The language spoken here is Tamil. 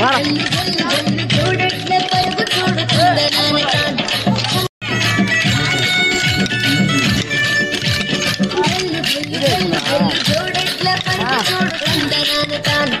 ஜோடைக்குள்ள பருவு சூடு கொண்ட நான் தான்